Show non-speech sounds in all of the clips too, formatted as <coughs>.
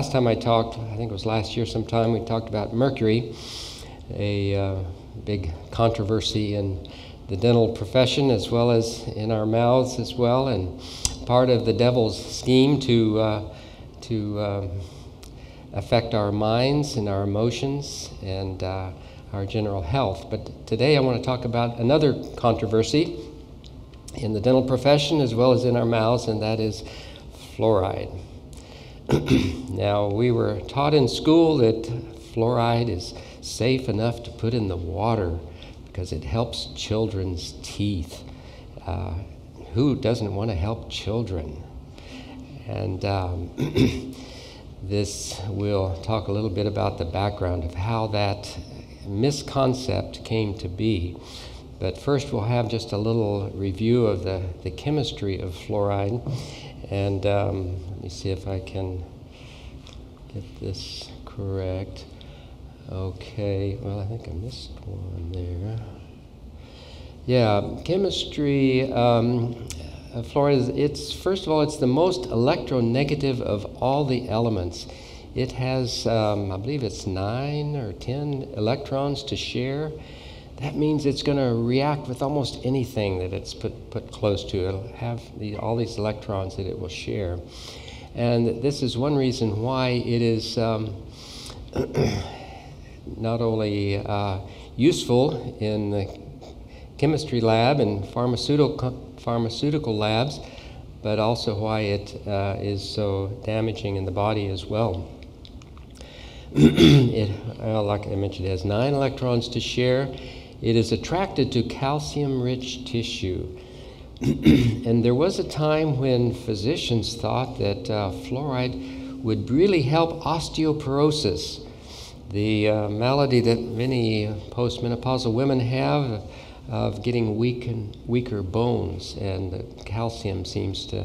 last time I talked, I think it was last year sometime, we talked about mercury, a uh, big controversy in the dental profession as well as in our mouths as well, and part of the devil's scheme to, uh, to um, affect our minds and our emotions and uh, our general health. But today I want to talk about another controversy in the dental profession as well as in our mouths, and that is fluoride. <clears throat> now, we were taught in school that fluoride is safe enough to put in the water because it helps children's teeth. Uh, who doesn't want to help children? And um, <clears throat> this, we'll talk a little bit about the background of how that misconcept came to be. But first, we'll have just a little review of the, the chemistry of fluoride. And um, let me see if I can get this correct. Okay, well, I think I missed one there. Yeah, chemistry, um, fluoride, it's, first of all, it's the most electronegative of all the elements. It has, um, I believe it's nine or ten electrons to share that means it's going to react with almost anything that it's put, put close to. It'll have the, all these electrons that it will share. And this is one reason why it is um, <clears throat> not only uh, useful in the chemistry lab and pharmaceutical, pharmaceutical labs, but also why it uh, is so damaging in the body as well. <clears throat> it, uh, like I mentioned, it has nine electrons to share it is attracted to calcium rich tissue. <clears throat> and there was a time when physicians thought that uh, fluoride would really help osteoporosis, the uh, malady that many postmenopausal women have of getting weak and weaker bones, and the calcium seems to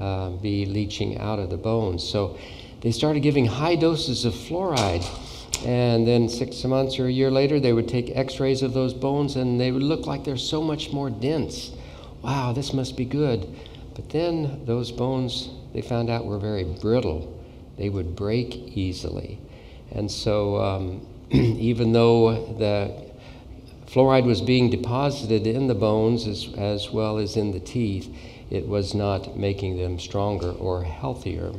uh, be leaching out of the bones. So they started giving high doses of fluoride and then six months or a year later, they would take x rays of those bones and they would look like they're so much more dense. Wow, this must be good. But then those bones, they found out, were very brittle. They would break easily. And so, um, <clears throat> even though the fluoride was being deposited in the bones as, as well as in the teeth, it was not making them stronger or healthier.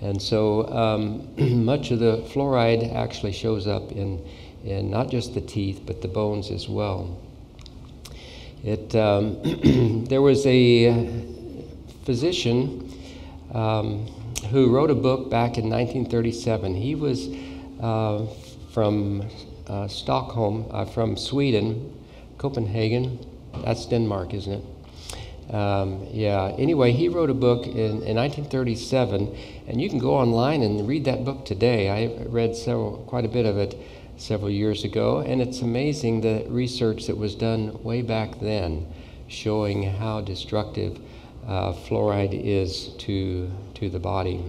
And so um, <clears throat> much of the fluoride actually shows up in, in not just the teeth, but the bones as well. It, um, <clears throat> there was a physician um, who wrote a book back in 1937. He was uh, from uh, Stockholm, uh, from Sweden, Copenhagen. That's Denmark, isn't it? Um, yeah, anyway, he wrote a book in, in 1937, and you can go online and read that book today. I read several, quite a bit of it several years ago, and it's amazing the research that was done way back then showing how destructive uh, fluoride is to, to the body.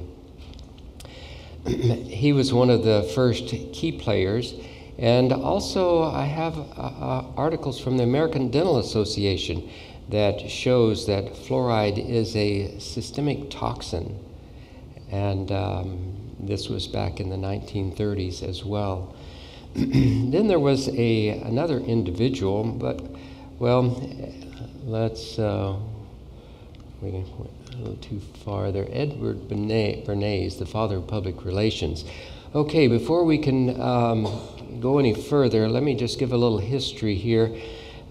<clears throat> he was one of the first key players. And also, I have uh, uh, articles from the American Dental Association that shows that fluoride is a systemic toxin. And um, this was back in the 1930s as well. <clears throat> then there was a, another individual, but, well, let's, uh, we went a little too far there. Edward Bernays, the father of public relations. Okay, before we can um, go any further, let me just give a little history here.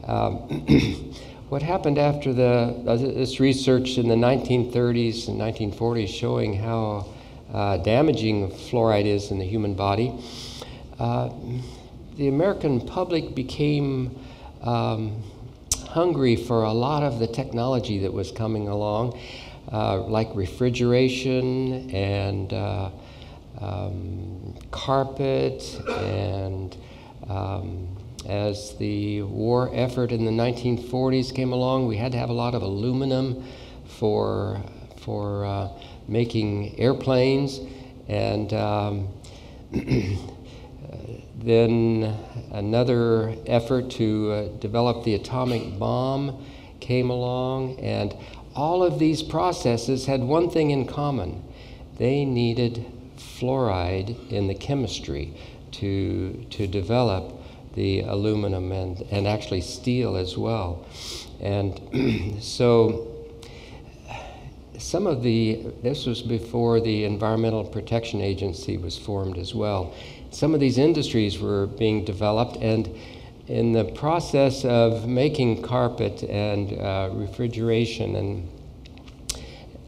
Um, <clears throat> what happened after the, uh, this research in the 1930s and 1940s showing how uh, damaging fluoride is in the human body, uh, the American public became um, hungry for a lot of the technology that was coming along, uh, like refrigeration and uh, um, carpet and um, as the war effort in the 1940s came along, we had to have a lot of aluminum for, for uh, making airplanes. And um, <clears throat> then another effort to uh, develop the atomic bomb came along. And all of these processes had one thing in common they needed fluoride in the chemistry to, to develop the aluminum and, and actually steel as well. And <clears throat> so some of the, this was before the Environmental Protection Agency was formed as well. Some of these industries were being developed, and in the process of making carpet and uh, refrigeration and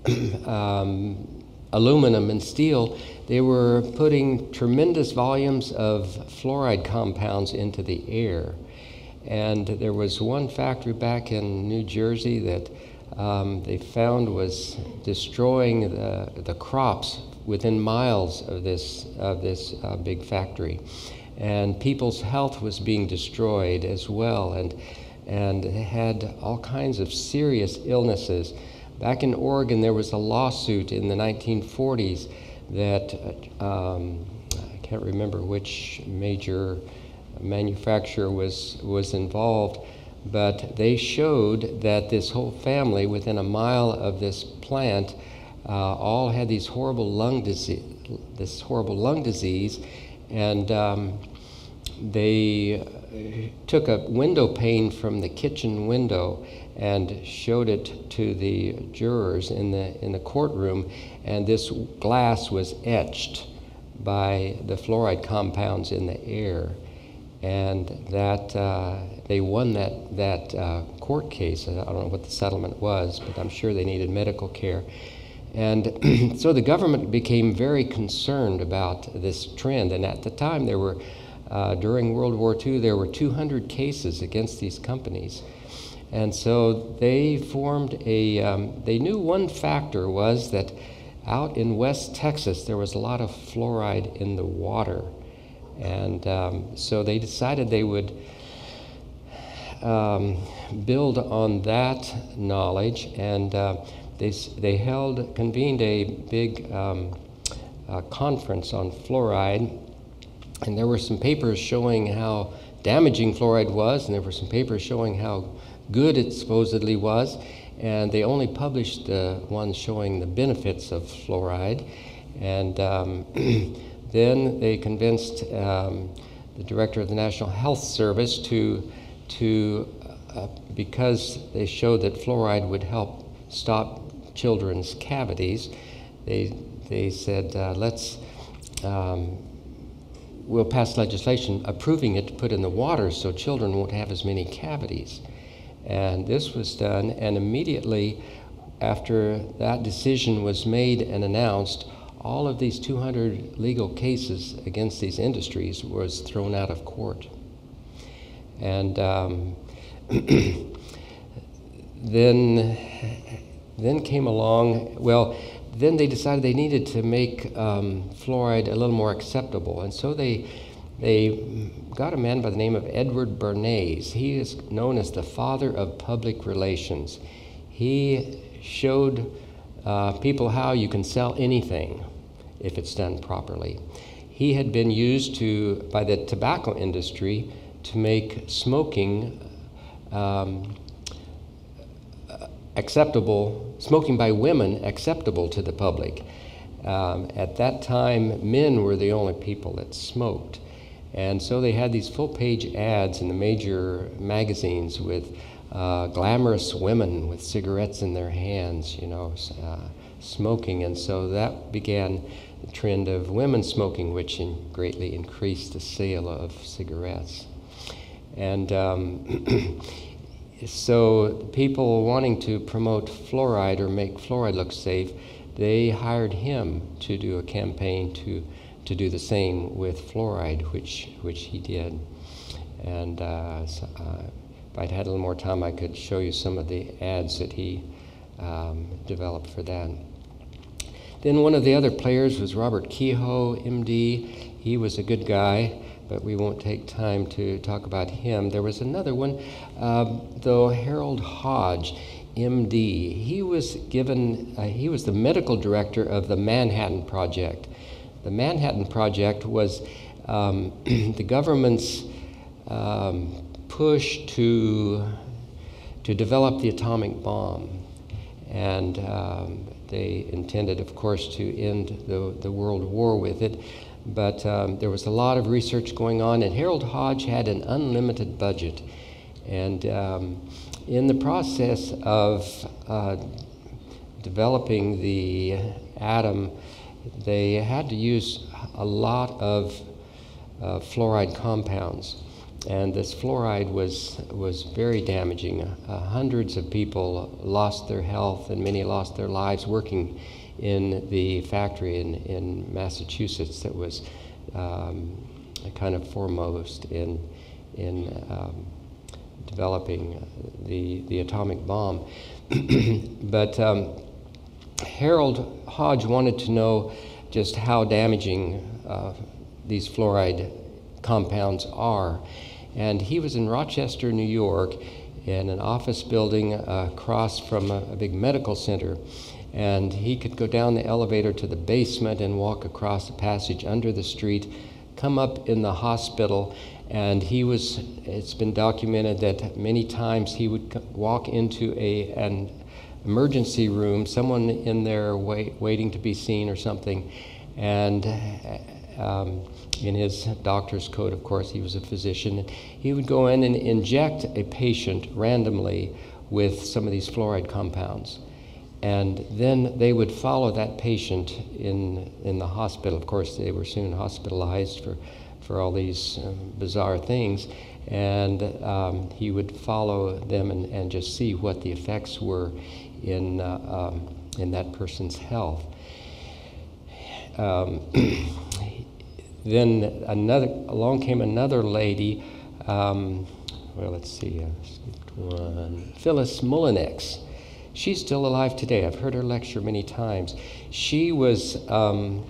<clears throat> um, aluminum and steel, they were putting tremendous volumes of fluoride compounds into the air. And there was one factory back in New Jersey that um, they found was destroying the, the crops within miles of this, of this uh, big factory. And people's health was being destroyed as well, and, and had all kinds of serious illnesses. Back in Oregon, there was a lawsuit in the 1940s that um, I can't remember which major manufacturer was, was involved, but they showed that this whole family within a mile of this plant uh, all had these horrible lung disease, this horrible lung disease, and um, they took a window pane from the kitchen window and showed it to the jurors in the in the courtroom, and this glass was etched by the fluoride compounds in the air, and that uh, they won that that uh, court case. I don't know what the settlement was, but I'm sure they needed medical care. And <clears throat> so the government became very concerned about this trend. And at the time, there were, uh, during World War II, there were 200 cases against these companies. And so they formed a, um, they knew one factor was that out in West Texas, there was a lot of fluoride in the water. And um, so they decided they would um, build on that knowledge and uh, they, they held, convened a big um, uh, conference on fluoride, and there were some papers showing how damaging fluoride was, and there were some papers showing how good it supposedly was, and they only published the ones showing the benefits of fluoride. And um, <clears throat> then they convinced um, the director of the National Health Service to, to uh, because they showed that fluoride would help stop children's cavities, they, they said, uh, let's, um, we'll pass legislation approving it to put in the water so children won't have as many cavities. And this was done, and immediately after that decision was made and announced, all of these 200 legal cases against these industries was thrown out of court. And um, <clears throat> then then came along, well, then they decided they needed to make um, fluoride a little more acceptable. And so they, they got a man by the name of Edward Bernays. He is known as the father of public relations. He showed uh, people how you can sell anything if it's done properly. He had been used to, by the tobacco industry to make smoking um, acceptable, smoking by women acceptable to the public. Um, at that time, men were the only people that smoked. And so they had these full page ads in the major magazines with uh, glamorous women with cigarettes in their hands, you know, uh, smoking. And so that began the trend of women smoking, which in greatly increased the sale of cigarettes. And um, <clears throat> so people wanting to promote fluoride or make fluoride look safe, they hired him to do a campaign to to do the same with fluoride, which which he did. And uh, so, uh, if I'd had a little more time, I could show you some of the ads that he um, developed for that. Then one of the other players was Robert Kehoe, MD. He was a good guy but we won't take time to talk about him. There was another one, uh, though, Harold Hodge, MD. He was given, uh, he was the medical director of the Manhattan Project. The Manhattan Project was um, <clears throat> the government's um, push to, to develop the atomic bomb. and um, they intended, of course, to end the, the World War with it. But um, there was a lot of research going on, and Harold Hodge had an unlimited budget. And um, in the process of uh, developing the atom, they had to use a lot of uh, fluoride compounds. And this fluoride was, was very damaging. Uh, hundreds of people lost their health, and many lost their lives working in the factory in, in Massachusetts that was um, kind of foremost in, in um, developing the, the atomic bomb. <clears throat> but um, Harold Hodge wanted to know just how damaging uh, these fluoride compounds are. And he was in Rochester, New York, in an office building across from a, a big medical center. And he could go down the elevator to the basement and walk across the passage under the street, come up in the hospital, and he was, it's been documented that many times he would walk into a, an emergency room, someone in there wait, waiting to be seen or something, and um, in his doctor's coat, of course, he was a physician. He would go in and inject a patient randomly with some of these fluoride compounds. And then they would follow that patient in, in the hospital. Of course, they were soon hospitalized for, for all these uh, bizarre things. And um, he would follow them and, and just see what the effects were in, uh, um, in that person's health. Um, <clears throat> then another along came another lady. Um, well, let's see, uh, Phyllis Mullenix. She's still alive today. I've heard her lecture many times. She was um,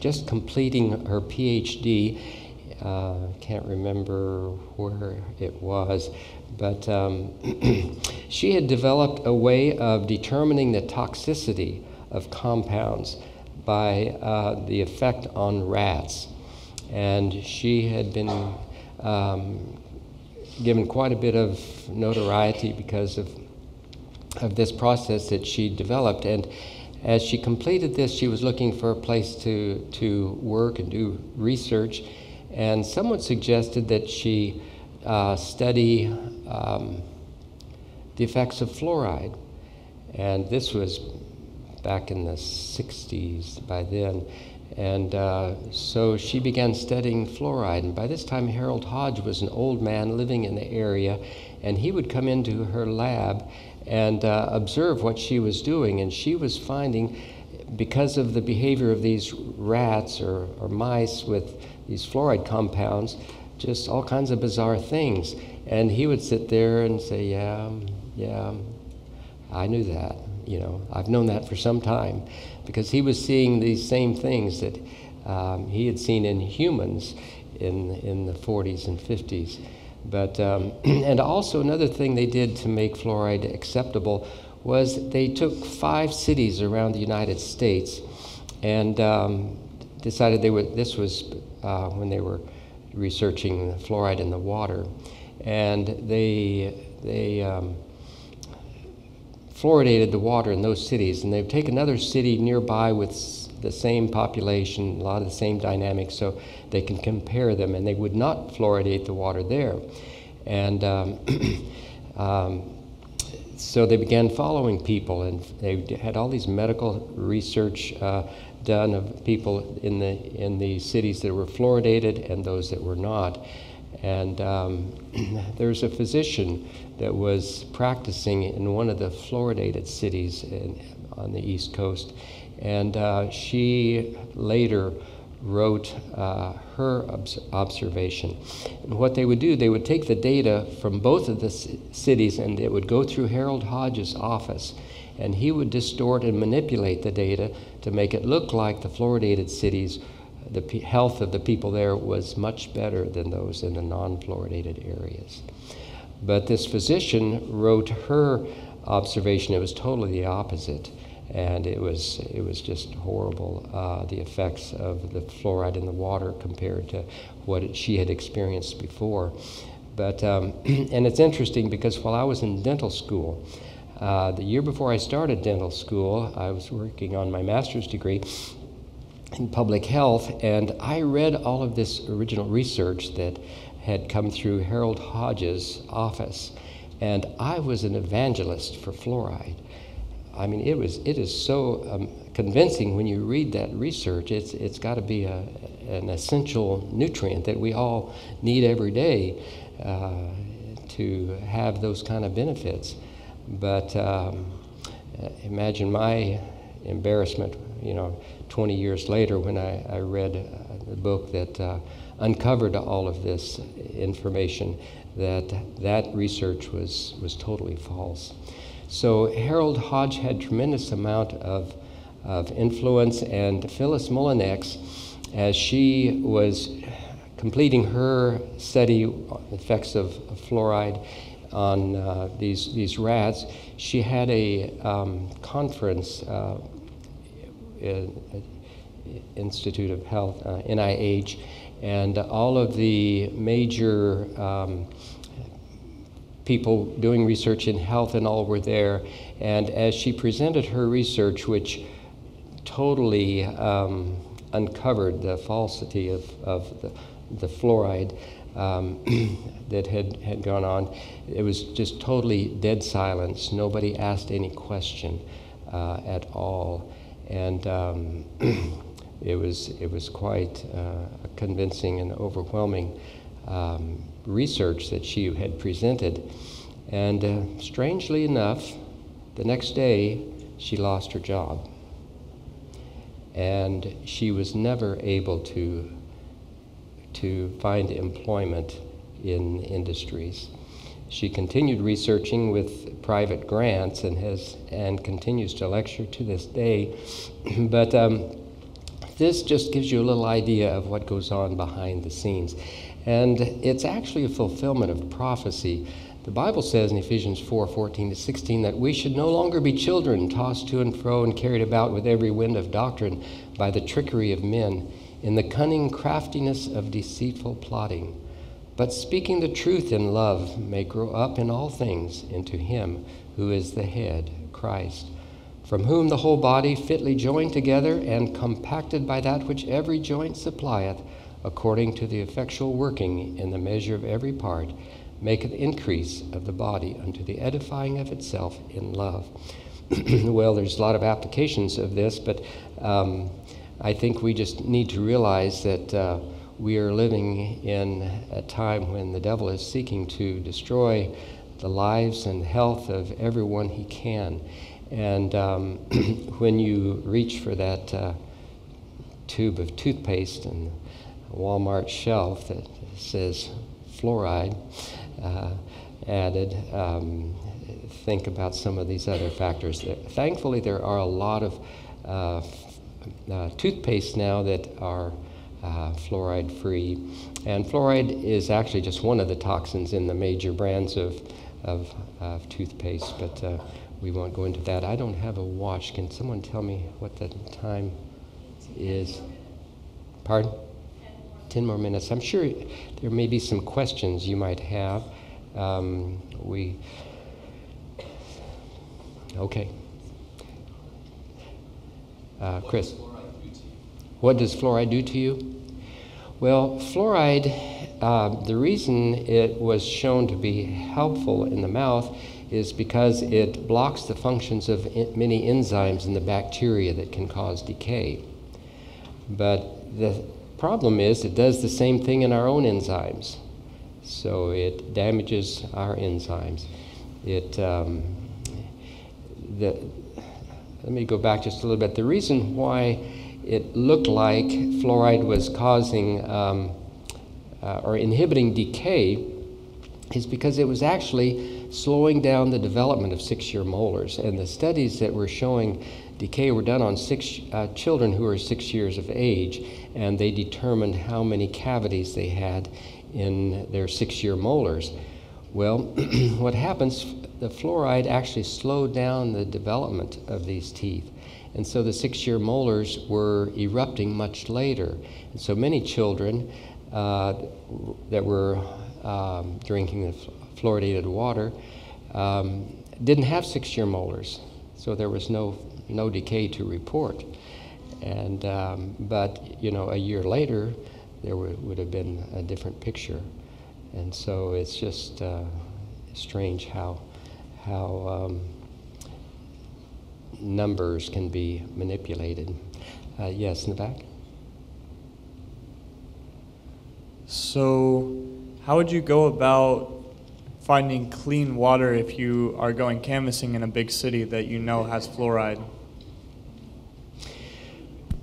just completing her PhD. Uh, can't remember where it was, but um, <clears throat> she had developed a way of determining the toxicity of compounds by uh, the effect on rats and she had been um, given quite a bit of notoriety because of of this process that she developed. And as she completed this she was looking for a place to to work and do research. And someone suggested that she uh, study um, the effects of fluoride. And this was back in the 60s by then. And uh, so she began studying fluoride. And by this time, Harold Hodge was an old man living in the area, and he would come into her lab and uh, observe what she was doing. And she was finding, because of the behavior of these rats or, or mice with these fluoride compounds, just all kinds of bizarre things. And he would sit there and say, Yeah, yeah, I knew that. You know, I've known that for some time because he was seeing these same things that um, he had seen in humans in, in the 40s and 50s. But, um, <clears throat> and also another thing they did to make fluoride acceptable was they took five cities around the United States and um, decided they would, this was uh, when they were researching fluoride in the water. And they, they um, fluoridated the water in those cities, and they've taken another city nearby with the same population, a lot of the same dynamics, so they can compare them, and they would not fluoridate the water there. And um, <clears throat> um, so they began following people, and they had all these medical research uh, done of people in the in the cities that were fluoridated and those that were not. And um, <clears throat> there's a physician that was practicing in one of the fluoridated cities in, on the East Coast. And uh, she later wrote uh, her obs- observation. And what they would do, they would take the data from both of the c- cities and it would go through Harold Hodge's office. And he would distort and manipulate the data to make it look like the fluoridated cities the p- health of the people there was much better than those in the non fluoridated areas. But this physician wrote her observation, it was totally the opposite. And it was, it was just horrible, uh, the effects of the fluoride in the water compared to what it, she had experienced before. But, um, <clears throat> and it's interesting because while I was in dental school, Uh, the year before I started dental school, I was working on my master's degree in public health, and I read all of this original research that had come through Harold Hodge's office, and I was an evangelist for fluoride. I mean, it was it is so um, convincing when you read that research. It's it's got to be a, an essential nutrient that we all need every day uh, to have those kind of benefits. But um, imagine my embarrassment, you know, 20 years later when I, I read uh, the book that uh, uncovered all of this information, that that research was, was totally false. So Harold Hodge had tremendous amount of, of influence, and Phyllis Mullenix, as she was completing her study effects of, of fluoride on uh, these, these rats, she had a um, conference, uh, Institute of Health, uh, NIH, and all of the major um, people doing research in health and all were there. And as she presented her research, which totally um, uncovered the falsity of, of the, the fluoride, um, <clears throat> that had, had gone on. It was just totally dead silence. Nobody asked any question uh, at all. And um, <clears throat> it, was, it was quite uh, convincing and overwhelming um, research that she had presented. And uh, strangely enough, the next day, she lost her job. And she was never able to, to find employment in industries. She continued researching with private grants and has and continues to lecture to this day. <clears throat> but um, this just gives you a little idea of what goes on behind the scenes. And it's actually a fulfillment of prophecy. The Bible says in Ephesians 4 14 to 16 that we should no longer be children tossed to and fro and carried about with every wind of doctrine by the trickery of men, in the cunning craftiness of deceitful plotting but speaking the truth in love may grow up in all things into Him who is the head, Christ, from whom the whole body, fitly joined together and compacted by that which every joint supplieth, according to the effectual working in the measure of every part, maketh increase of the body unto the edifying of itself in love. <clears throat> well, there's a lot of applications of this, but um, I think we just need to realize that. Uh, we are living in a time when the devil is seeking to destroy the lives and health of everyone he can. And um, <clears throat> when you reach for that uh, tube of toothpaste and Walmart shelf that says fluoride uh, added, um, think about some of these other factors. Thankfully, there are a lot of uh, uh toothpaste now that are uh, fluoride free. And fluoride is actually just one of the toxins in the major brands of, of, of toothpaste, but uh, we won't go into that. I don't have a watch. Can someone tell me what the time is? Pardon? 10 more minutes. I'm sure there may be some questions you might have. Um, we. Okay. Uh, Chris. What does fluoride do to you? Well, fluoride, uh, the reason it was shown to be helpful in the mouth is because it blocks the functions of many enzymes in the bacteria that can cause decay. But the problem is it does the same thing in our own enzymes. So it damages our enzymes. It, um, the, let me go back just a little bit. The reason why it looked like fluoride was causing um, uh, or inhibiting decay is because it was actually slowing down the development of six year molars. And the studies that were showing decay were done on six uh, children who were six years of age, and they determined how many cavities they had in their six year molars. Well, <clears throat> what happens, the fluoride actually slowed down the development of these teeth. And so the six year molars were erupting much later. And so many children uh, that were um, drinking the fluoridated water um, didn't have six year molars, so there was no, no decay to report. And, um, but, you know, a year later, there would, would have been a different picture. And so it's just uh, strange how, how um, numbers can be manipulated. Uh, yes, in the back. So, how would you go about finding clean water if you are going canvassing in a big city that you know has fluoride?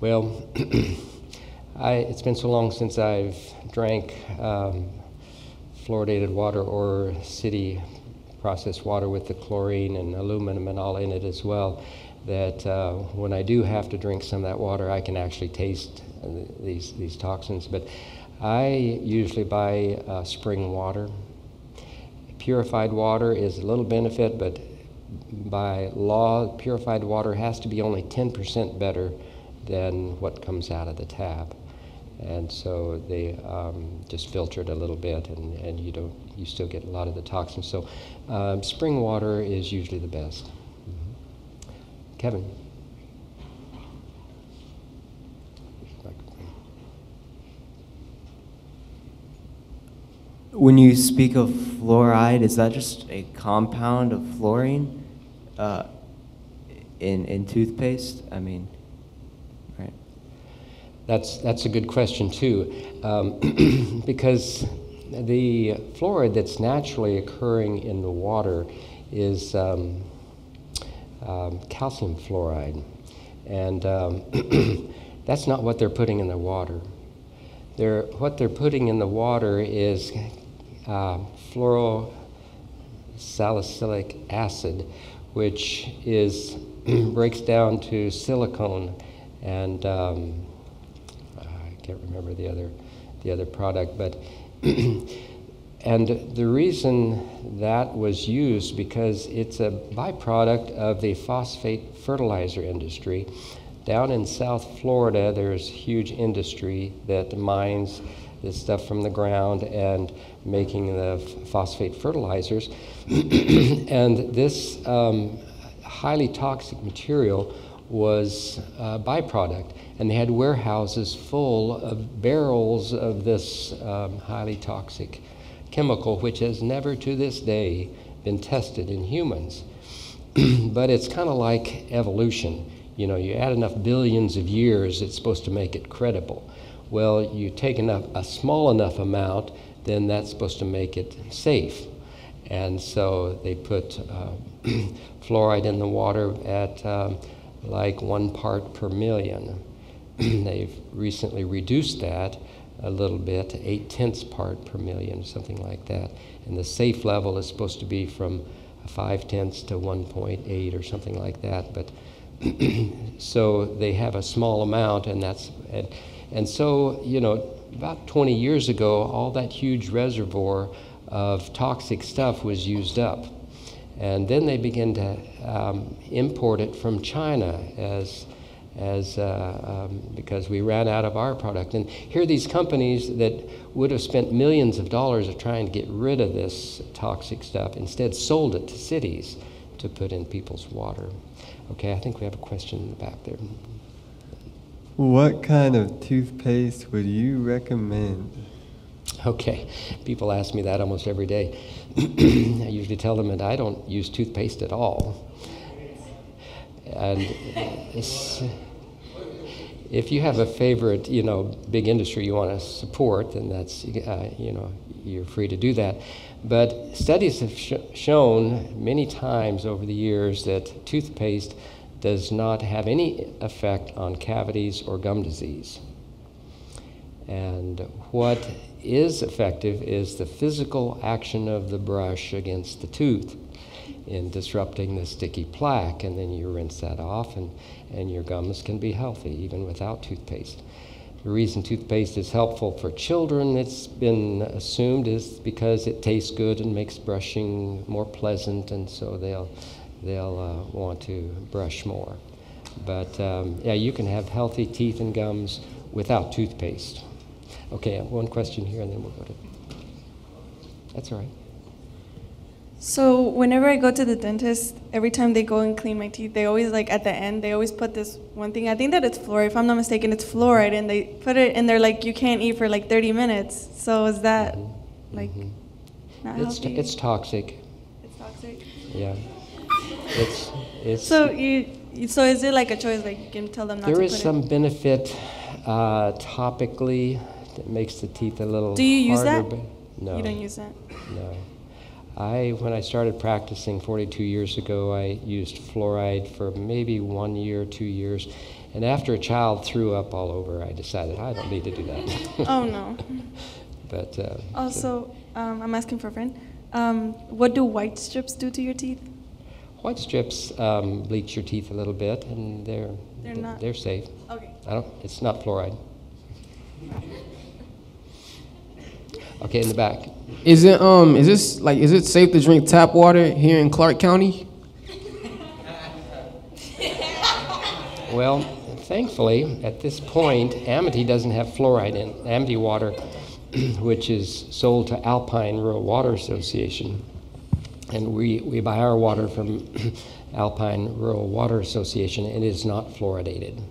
Well, <clears throat> I, it's been so long since I've drank um, fluoridated water or city processed water with the chlorine and aluminum and all in it as well that uh, when I do have to drink some of that water, I can actually taste these, these toxins. But I usually buy uh, spring water. Purified water is a little benefit, but by law, purified water has to be only 10% better than what comes out of the tap and so they um, just filter it a little bit, and, and you don't you still get a lot of the toxins. So um, spring water is usually the best. Mm-hmm. Kevin. When you speak of fluoride, is that just a compound of fluorine uh, in in toothpaste? I mean. That's, that's a good question, too, um, <clears throat> because the fluoride that's naturally occurring in the water is um, um, calcium fluoride. And um, <clears throat> that's not what they're putting in the water. They're, what they're putting in the water is uh, fluorosilicic acid, which is <clears throat> breaks down to silicone and um, can't remember the other, the other product, but <clears throat> and the reason that was used because it's a byproduct of the phosphate fertilizer industry. Down in South Florida, there's huge industry that mines this stuff from the ground and making the phosphate fertilizers. <clears throat> and this um, highly toxic material was a byproduct and they had warehouses full of barrels of this um, highly toxic chemical, which has never to this day been tested in humans. <clears throat> but it's kind of like evolution. You know, you add enough billions of years, it's supposed to make it credible. Well, you take enough, a small enough amount, then that's supposed to make it safe. And so they put uh, <clears throat> fluoride in the water at um, like one part per million. <clears throat> They've recently reduced that a little bit eight tenths part per million, something like that. And the safe level is supposed to be from five tenths to 1.8 or something like that. But <clears throat> so they have a small amount, and that's and, and so you know about 20 years ago, all that huge reservoir of toxic stuff was used up. And then they began to um, import it from China as as uh, um, because we ran out of our product. And here are these companies that would have spent millions of dollars of trying to get rid of this toxic stuff, instead sold it to cities to put in people's water. Okay, I think we have a question in the back there. What kind of toothpaste would you recommend? Okay, people ask me that almost every day. <clears throat> I usually tell them that I don't use toothpaste at all. And if you have a favorite, you know, big industry you want to support, then that's, uh, you know, you're free to do that. But studies have sh- shown many times over the years that toothpaste does not have any effect on cavities or gum disease. And what is effective is the physical action of the brush against the tooth in disrupting the sticky plaque, and then you rinse that off, and, and your gums can be healthy even without toothpaste. The reason toothpaste is helpful for children, it's been assumed, is because it tastes good and makes brushing more pleasant, and so they'll, they'll uh, want to brush more. But um, yeah, you can have healthy teeth and gums without toothpaste. Okay, one question here, and then we'll go to. That's all right. So whenever I go to the dentist, every time they go and clean my teeth, they always like at the end they always put this one thing. I think that it's fluoride. If I'm not mistaken, it's fluoride, and they put it and they're like you can't eat for like 30 minutes. So is that like not It's, healthy? it's toxic. It's toxic. Yeah. It's, it's, So you, so is it like a choice? Like you can tell them not there is some it. benefit uh, topically that makes the teeth a little Do you use that? No. You don't use that. No. I, when I started practicing 42 years ago, I used fluoride for maybe one year, two years. And after a child threw up all over, I decided I don't need to do that. <laughs> Oh no. <laughs> but uh, Also, um, I'm asking for a friend. Um, what do white strips do to your teeth? White strips um, bleach your teeth a little bit, and they're They're not- they're safe. Okay. I don't. It's not fluoride. Okay, in the back. Is it um is this like is it safe to drink tap water here in Clark County? <laughs> Well, thankfully, at this point, Amity doesn't have fluoride in Amity water, <clears throat> which is sold to Alpine Rural Water Association. And we, we buy our water from <clears throat> Alpine Rural Water Association. It is not fluoridated.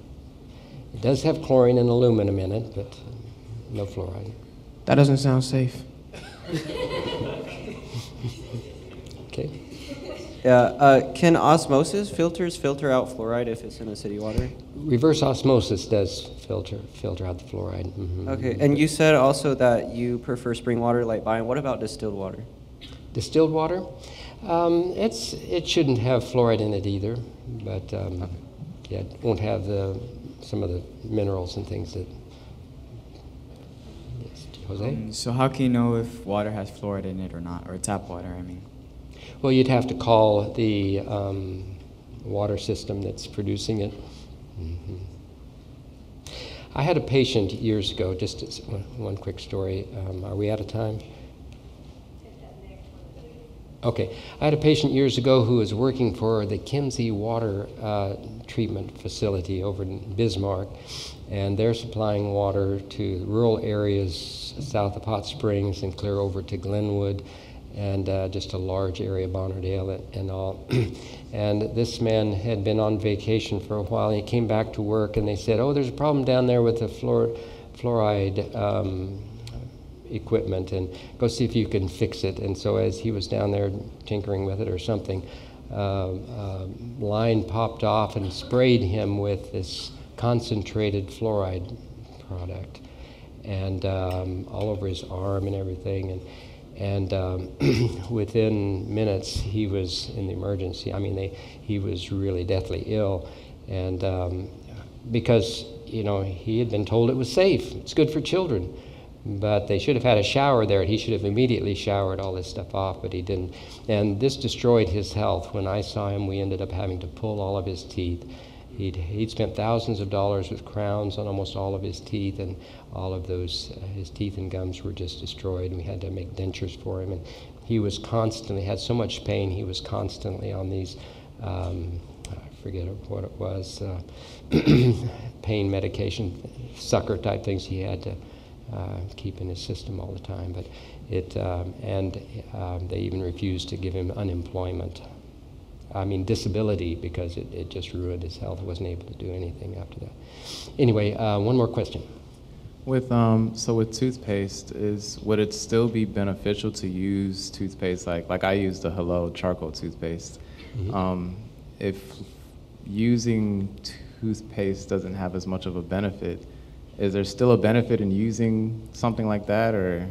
It does have chlorine and aluminum in it, but no fluoride. That doesn't sound safe. <laughs> Okay? Yeah, uh, can osmosis filters filter out fluoride if it's in a city water? Reverse osmosis does filter filter out the fluoride. mhm. Okay, and you said also that you prefer spring water like buying. What about distilled water? Distilled water, um, it's it shouldn't have fluoride in it either, but um, yeah, it won't have the some of the minerals and things that. Yes, Jose. Um, so how can you know if water has fluoride in it or not, or tap water? I mean. Well, you'd have to call the um, water system that's producing it. Mhm. I had a patient years ago. Just one, one quick story. Um, are we out of time? Okay. I had a patient years ago who was working for the Kimzey Water uh, Treatment Facility over in Bismarck, and they're supplying water to rural areas south of Hot Springs and clear over to Glenwood and uh, just a large area, Bonnerdale and, and all. <clears throat> and this man had been on vacation for a while, and he came back to work, and they said, "Oh, there's a problem down there with the fluor- fluoride." Um, equipment and go see if you can fix it. And so as he was down there tinkering with it or something, uh, uh, line popped off and sprayed him with this concentrated fluoride product, and um, all over his arm and everything. And and um, <clears throat> within minutes he was in the emergency. I mean, they, he was really deathly ill, and um, because you know he had been told it was safe, it's good for children but they should have had a shower there. He should have immediately showered all this stuff off, but he didn't. And this destroyed his health. When I saw him, we ended up having to pull all of his teeth. He'd, he'd spent thousands of dollars with crowns on almost all of his teeth, and all of those, uh, his teeth and gums were just destroyed, and we had to make dentures for him. And he was constantly, had so much pain, he was constantly on these, um, I forget what it was, uh, <clears throat> pain medication, sucker type things he had to uh, keep in his system all the time. But it, um, and um, they even refused to give him unemployment. I mean, disability, because it, it just ruined his health. He wasn't able to do anything after that. Anyway, uh, one more question. With um, so with toothpaste, is would it still be beneficial to use toothpaste like like I use the Hello charcoal toothpaste? Mhm. Um, if using toothpaste doesn't have as much of a benefit, is there still a benefit in using something like that, or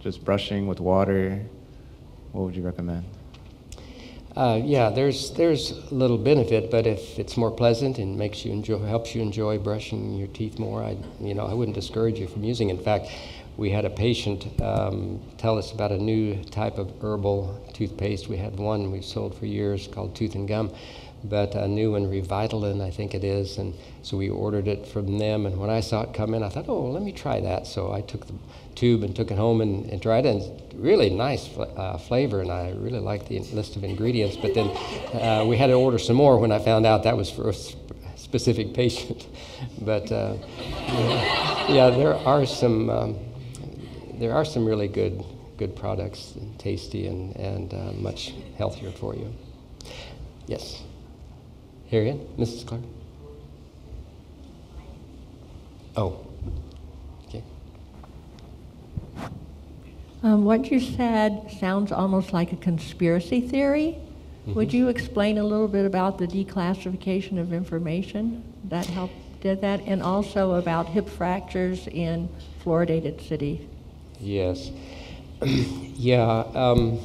just brushing with water? What would you recommend? Uh, yeah, there's there's a little benefit, but if it's more pleasant and makes you enjoy, helps you enjoy brushing your teeth more, I you know I wouldn't discourage you from using. In fact, we had a patient um, tell us about a new type of herbal toothpaste. We had one we've sold for years called Tooth and Gum, but a new one, Revitalin, I think it is, and so we ordered it from them. And when I saw it come in, I thought, oh, let me try that. So I took the tube and took it home and, and tried it. And really nice uh, flavor, and I really liked the list of ingredients. But then uh, we had to order some more when I found out that was for a sp- specific patient. <laughs> but uh, yeah, yeah, there are some um, there are some really good good products, and tasty and, and uh, much healthier for you. Yes. Harriet, Mrs. Clark? Oh, okay. Um, what you said sounds almost like a conspiracy theory. Would Mhm. you explain a little bit about the declassification of information that helped did that, and also about hip fractures in fluoridated cities? Yes. <clears throat> yeah. Um,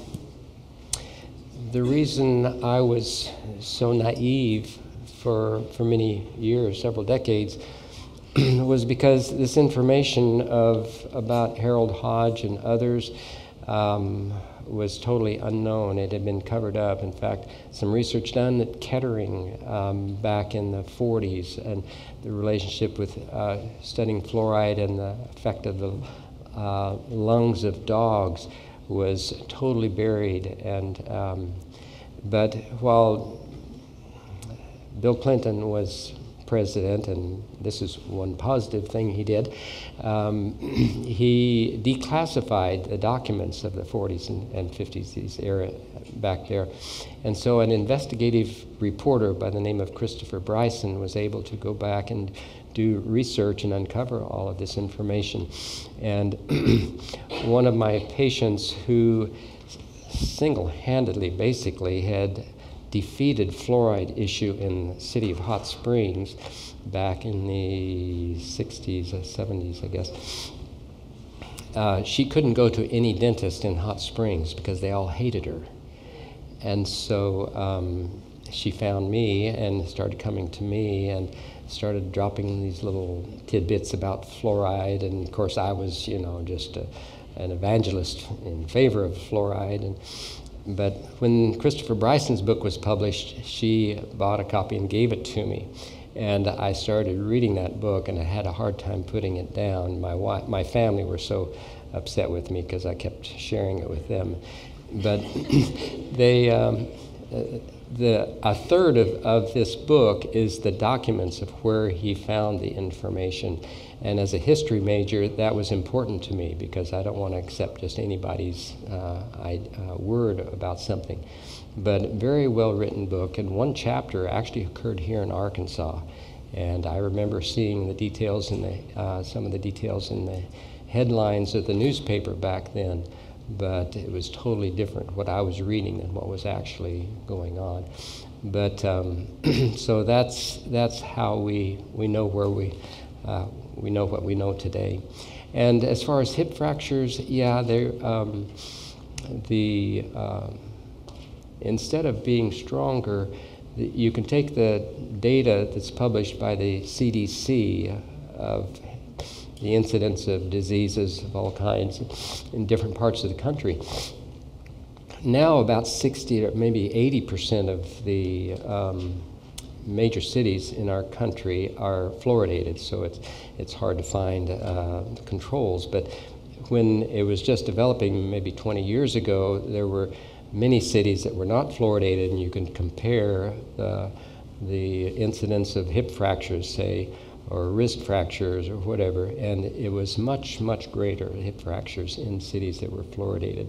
the reason I was so naive for, for many years, several decades, <clears throat> was because this information of about Harold Hodge and others um, was totally unknown. It had been covered up. In fact, some research done at Kettering um, back in the 40s and the relationship with uh, studying fluoride and the effect of the uh, lungs of dogs was totally buried. And um, but while Bill Clinton was president, and this is one positive thing he did, um, <clears throat> he declassified the documents of the 40s and, and 50s, these era back there. And so an investigative reporter by the name of Christopher Bryson was able to go back and do research and uncover all of this information. And <clears throat> one of my patients who single handedly basically had defeated fluoride issue in the city of Hot Springs back in the 60s or 70s, I guess. Uh, she couldn't go to any dentist in Hot Springs because they all hated her. And so um, she found me and started coming to me and started dropping these little tidbits about fluoride. And of course, I was, you know, just a, an evangelist in favor of fluoride. And but when Christopher Bryson's book was published, she bought a copy and gave it to me. And I started reading that book, and I had a hard time putting it down. My wife, my family were so upset with me because I kept sharing it with them. But <coughs> they, um, uh, the a third of, of this book is the documents of where he found the information. And as a history major, that was important to me because I don't want to accept just anybody's uh, I, uh, word about something. But very well written book, and one chapter actually occurred here in Arkansas. And I remember seeing the details in the uh, some of the details in the headlines of the newspaper back then, but it was totally different what I was reading than what was actually going on. But um, <clears throat> so that's that's how we we know where we uh, we know what we know today. And as far as hip fractures, yeah, they um, the uh, instead of being stronger, you can take the data that's published by the CDC of the incidence of diseases of all kinds in different parts of the country. Now, about 60 or maybe 80 percent of the um, major cities in our country are fluoridated, so it's, it's hard to find uh, controls. But when it was just developing, maybe 20 years ago, there were many cities that were not fluoridated, and you can compare the, the incidence of hip fractures, say, or wrist fractures or whatever, and it was much, much greater hip fractures in cities that were fluoridated.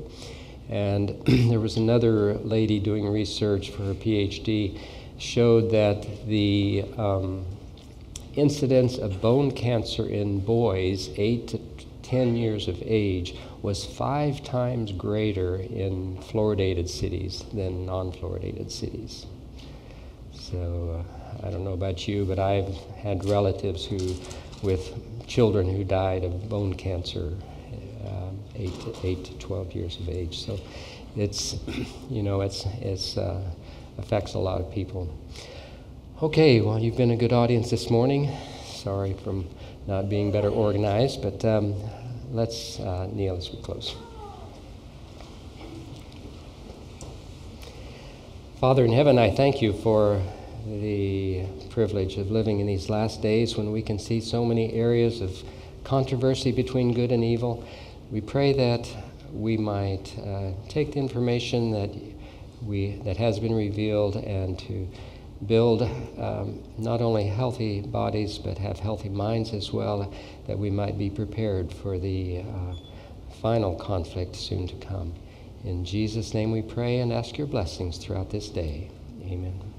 And <clears throat> there was another lady doing research for her PhD showed that the um, incidence of bone cancer in boys 8 to 10 years of age was five times greater in fluoridated cities than non fluoridated cities. So uh, I don't know about you, but I've had relatives who, with children who died of bone cancer, um, eight to eight to 12 years of age. So it's, <clears throat> you know, it's it's uh, affects a lot of people. Okay, well, you've been a good audience this morning. Sorry from not being better organized, but um, let's uh, kneel as we close. Father in heaven, I thank you for the privilege of living in these last days when we can see so many areas of controversy between good and evil. We pray that we might uh, take the information that we that has been revealed and to build um, not only healthy bodies but have healthy minds as well, that we might be prepared for the uh, final conflict soon to come. In Jesus' name we pray and ask your blessings throughout this day. Amen.